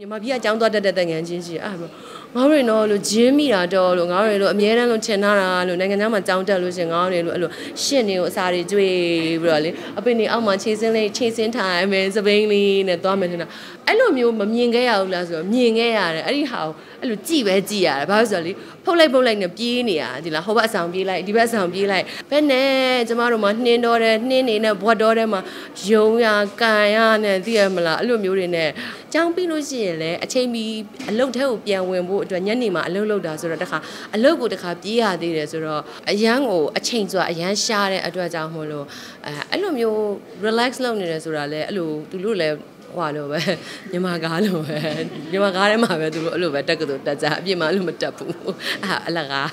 ညီမพี่အကြောင်းသွားတက်တဲ့တန်ငန်းချင်းရှိအဲ့ဒါငါတို့တော့လို့ဂျင်းမိတာတော့လို့ငါတို့လို့အမြဲတမ်းလို့ထင်ထားတာလို့နိုင်ငံသားမှာကြောင်းတက်လို့ရှင်ငါတို့လို့အဲ့လိုရှင့်နေကိုအစာတွေကျွေးပြီးတော့လေအပင်နေအောက်မှာခြေစင်းလေးခြေစင်းထိုင်မယ်စပိန်လေးနဲ့သွားမယ်ထင်တာအဲ့လိုမျိုးမမြင်ခဲ့ရဘူးလားဆိုတော့မြင်ခဲ့ရတယ်အဲ့ဒီဟာကိုအဲ့လိုကြည်ပဲကြည်ရတယ်ဘာလို့ဆိုတော့လေဖုတ်လိုက်ဖုတ်လိုက်နဲ့ပြေးနေရဒီလားဟိုဘက်အဆောင်ပြေးလိုက်ဒီဘက်အဆောင်ပြေးလိုက်ဘယ်နဲ့ကျမတို့မှာနှင်းတော့တယ်နှင်းနေနဲ့ဘွက်တော့တယ်မှာယုံရကန်ရနဲ့သိရမလားအဲ့လိုမျိုးတွေနဲ့ကြောင်းပြီးလို့ရှိရင်လည်းအချိန်မီအလုတ်ထဲကိုပြန်ဝင်ဖို့အတွက်ညနေမှာအလုတ်လောက်တာဆိုတော့တခါအလုတ်ကိုတခါပြေးရသေးတယ်ဆိုတော့အရန်ကိုအချိန်ဆိုတာအရန်ရှားတဲ့အတွက်ကြောင့်မို့လို့အဲအဲ့လိုမျိုး relax လုပ်နေတယ်ဆိုတာလည်းအဲ့လိုသူတို့လည်းဟွာလို့ပဲညီမကားလို့ပဲညီမကားထဲမှာပဲသူတို့အဲ့လိုပဲတက်ကတူတက်ကြအပြစ်မှအဲ့လိုမတက်ဘူးအာအလကား